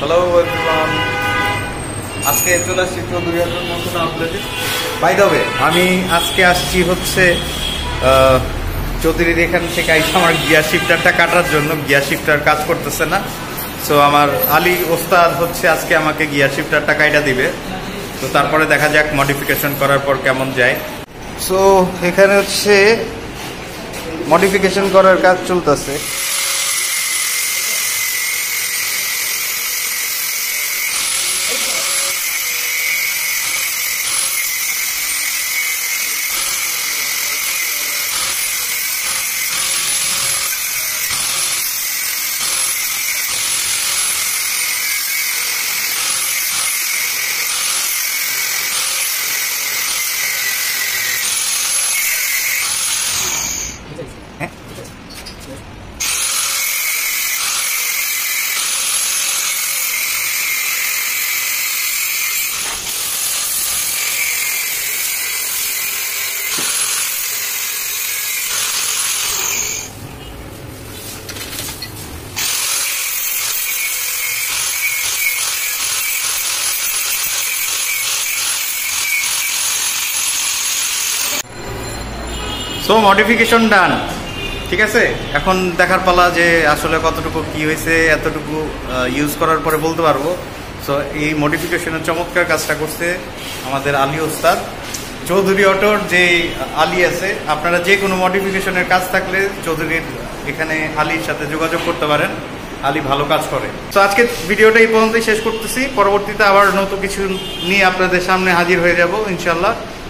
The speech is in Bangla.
হ্যালো এভরিওয়ান আজকে চলে আসছি চৌধুরী হাজার নতুন বাই ওয়ে আমি আজকে আসছি হচ্ছে চৌধুরীর এখান থেকে আইসা আমার গিয়ার শিফটারটা কাটার জন্য। গিয়ার শিফটার কাজ করতেছে না। সো আমার আলী ওস্তাদ হচ্ছে আজকে আমাকে গিয়ার শিফটারটা কাইটা দিবে। তো তারপরে দেখা যাক মডিফিকেশন করার পর কেমন যায়। সো এখানে হচ্ছে মডিফিকেশন করার কাজ চলতেছে। সো মডিফিকেশন ডান ঠিক আছে? এখন দেখার পালা যে আসলে কতটুকু কি হয়েছে, এতটুকু ইউজ করার পরে বলতে পারব। সো এই মডিফিকেশনের চমৎকার কাজটা করছে আমাদের আলী ওস্তাদ। চৌধুরী অটোর যে আলী আছে, আপনারা যে কোনো মডিফিকেশনের কাজ থাকলে চৌধুরীর এখানে আলীর সাথে যোগাযোগ করতে পারেন। আলী ভালো কাজ করে। তো আজকে ভিডিওটা এই পর্যন্তই শেষ করতেছি। পরবর্তীতে আবার নতুন কিছু নিয়ে আপনাদের সামনে হাজির হয়ে যাব ইনশাল্লাহ